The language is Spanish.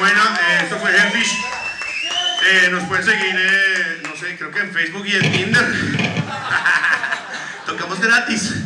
bueno, eh, esto fue Hellfish. Eh, nos pueden seguir, eh, no sé, creo que en Facebook y en Tinder. Tocamos gratis.